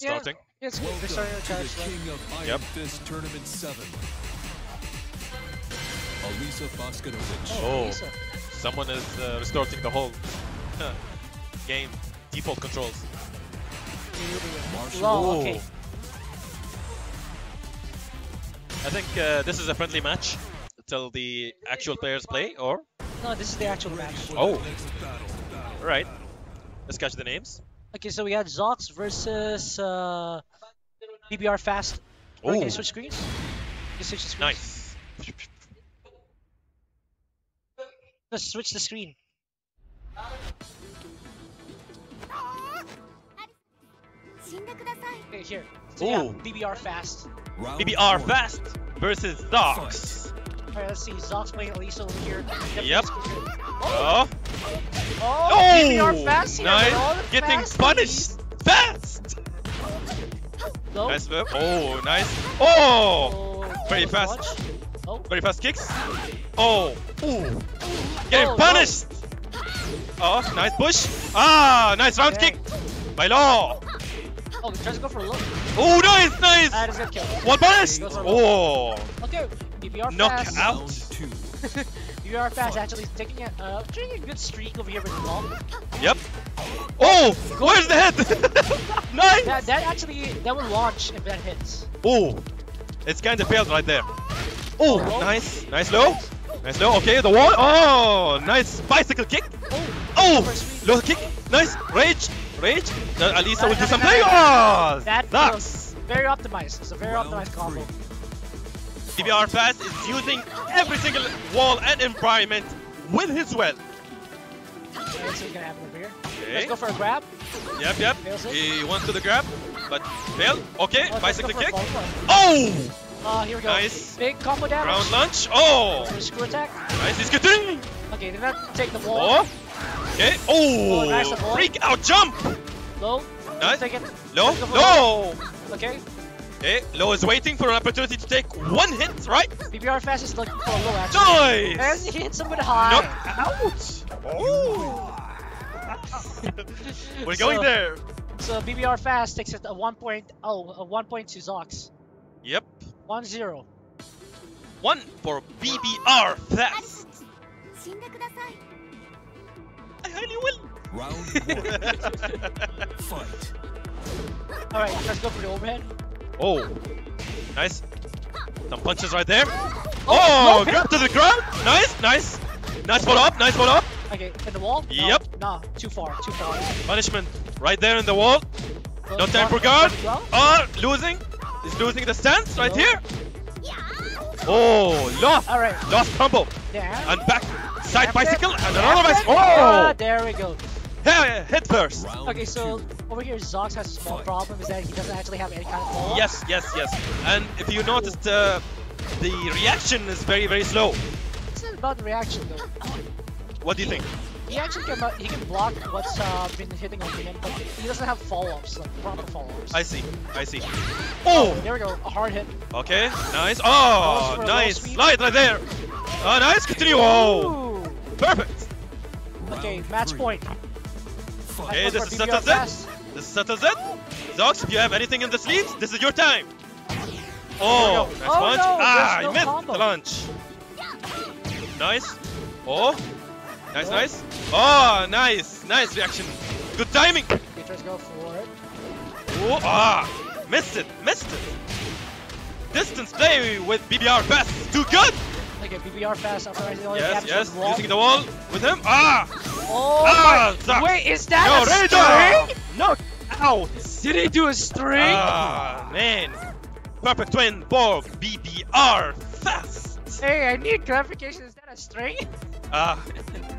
Yeah. starting. Yeah, it's good. They're Welcome starting to to the slow. King of Iron Yep. Fist Tournament 7. Alisa Bosconovitch. Oh. Lisa. Someone is uh, restoring the whole game default controls. Marshall. Low, okay. I think uh, this is a friendly match till the actual players play, or No, this is the actual match. Oh. right. Let's catch the names. Okay, so we had Zox versus uh, BBR Fast. Oh. Can you switch screens? Can you switch the screens? nice. Let's switch the screen. Okay, here. So yeah, BBR Fast. Round BBR one. fast versus Zox. Alright, let's see. Zox playing Alisa over here. Yep. Oh, Oh, oh, oh, BBR Fast here. with all the nice. Getting fast punished fast. Go. Nice move. Oh, nice. Oh, Oh, Very fast. Oh, very fast kicks. Oh, ooh. Getting Oh, no. punished. Oh, nice push. Ah, nice round Okay. kick. By law. oh, tries to go for a look. Oh, nice, nice. That is a kill. One punish. Goes for a Oh, Okay, BBR knock Fast. out. Round are Fast actually taking a, uh, good streak over here with the ball. Yep. Oh, where's the head? nice. That, that actually, that will launch if that hits. Oh, it's kind of failed right there. Oh, low. nice, nice low, nice low. Okay, the wall. Oh, nice bicycle kick. Oh, Oh, low kick. Nice rage, rage. Uh, Alisa will do No, no, some no, play. no, no. Oh, That sucks. very optimized. It's a very optimized combo. BBR Fast is using every single wall and environment with his well. Let's see what's gonna happen over here. Okay. Let's go for a grab. Yep, yep. He went to the grab, but failed. Okay, Oh, bicycle go for a kick. Oh, Uh, here we go. Nice. Big combo damage. ground lunge. Oh, screw attack. nice. He's getting. Okay, did not take the wall. Oh, okay. Oh, Oh, nice freak out jump. Low. Nice. Take it. Low, Let's go for low. Okay. Eh, okay, low is waiting for an opportunity to take one hit, right? BBR Fast is looking for a low actually. And Nice. he hits him with a high. Nope. Ouch. Oh. We're going So- there. So BBR Fast takes it oh, a 1.0, a 1.2 Zox. Yep. 1-0. One for BBR Fast. I highly will. Round one. Fight. Alright, let's go for the overhead. Oh, nice. Some punches right there. Oh, no, grab to the ground. Nice, nice. Nice follow up, nice follow up. Okay, in the wall? No, Yep. Nah, too far, too far. Punishment right there in the wall. No time for guard. Oh, losing. He's losing the stance right here. Oh, lost. Alright, Lost combo. there. And back. Side bicycle it, and another bicycle. Ah, Oh, there we go. He- head first. Round Okay, so two. over here Zox has a small Fight. problem is that he doesn't actually have any kind of follow Yes, yes, yes. And if you noticed, uh, the reaction is very, very slow. It's not about the reaction though. What do you think? He actually can uh, he can block what's uh, been hitting on him, but he doesn't have follow-ups, like proper follow-ups. I see, I see. Oh, There we go, a hard hit. okay, nice. Oh, for a low nice. sweep. Slide right there. Oh, nice. Continue. Oh, perfect. Okay, match point. Fight. Okay, this is for settles BBR it. Fast. This settles it. Zox, if you have anything in the sleeves, this is your time. Oh, There nice Oh, punch. no, ah, there's you no missed combo. the lunge. Nice. Oh, nice, nice. Oh, nice, nice reaction. Good timing. Okay, tries to go for it. Oh, ah, missed it, missed it. Distance play with BBR fast is too good. Okay, BBR fast Yes, yes, using the wall with him. Ah, Oh Ah, my! sucks. Wait, is that no, a radar. string? No, Ow! Did he do a string? Ah, man. Perfect twin for BBR fast. Hey, I need clarification. Is that a string? Ah,